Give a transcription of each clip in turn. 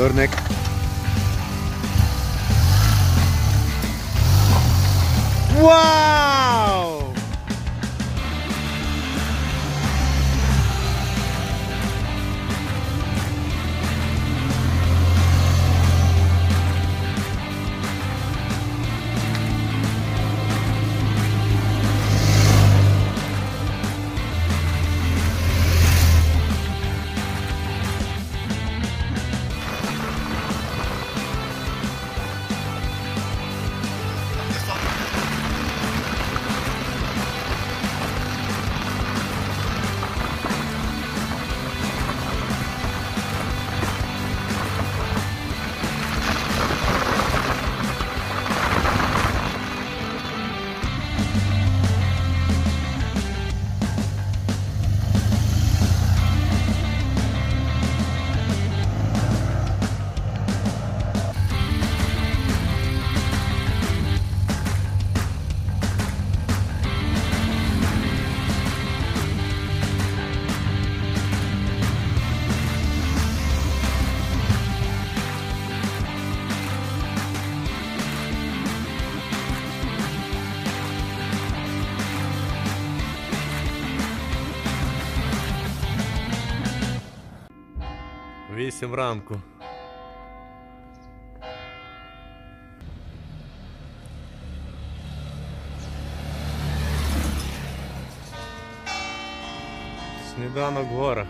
Dornek. Wow! Вісім ранку. Сніданок в горах.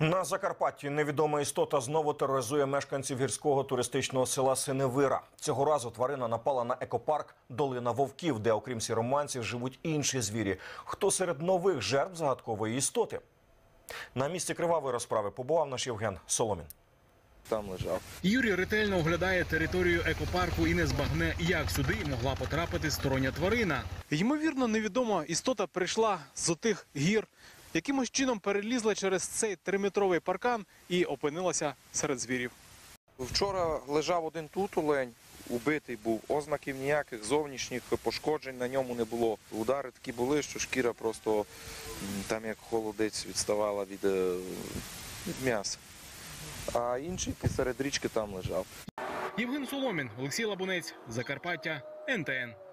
На Закарпатті невідома істота знову тероризує мешканців гірського туристичного села Синевира. Цього разу тварина напала на екопарк Долина Вовків, де, окрім сіроманців, живуть інші звірі. Хто серед нових жертв загадкової істоти? На місці кривавої розправи побував наш Євген Соломін. Там лежав. Юрій ретельно оглядає територію екопарку і не збагне, як сюди могла потрапити стороння тварина. Ймовірно, невідома істота прийшла з отих гір, якимось чином перелізла через цей триметровий паркан і опинилася серед звірів. Вчора лежав один тут олень, убитий був, ознаків ніяких зовнішніх пошкоджень на ньому не було. Удари такі були, що шкіра просто там як холодець відставала від, е, від м'яса. А інший посеред річки там лежав. Євген Соломін, Олексій Лабунець, Закарпаття, НТН.